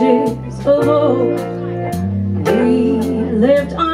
ashes of old. We lived on.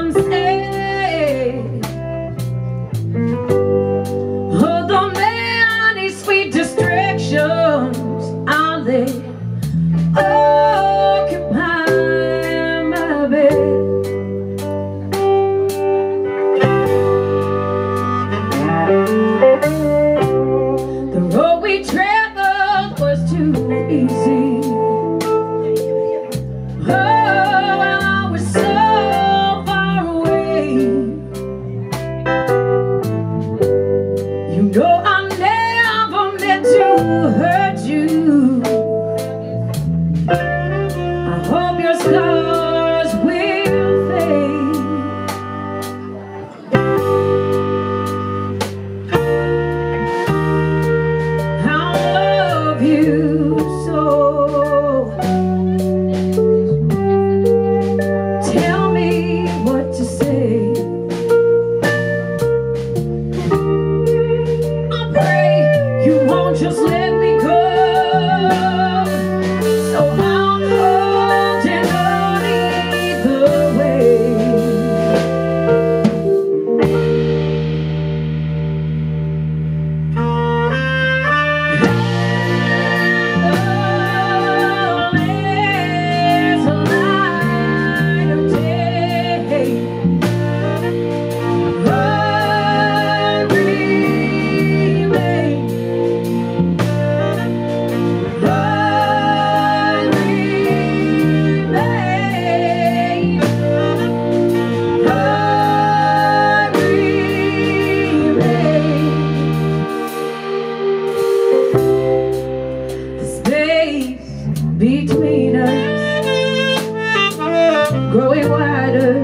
way wider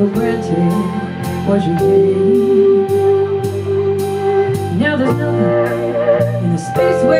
for granted what you gave. Now there's nothing in the space where